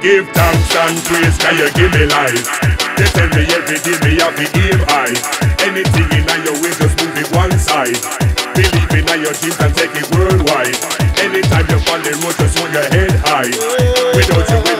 Give thanks and praise, can you give me life? They tell me every day me have to aim high. Anything in your way, just move it one side. Believe in your dreams and take it worldwide. Anytime you fall the road, just hold your head high. Without you.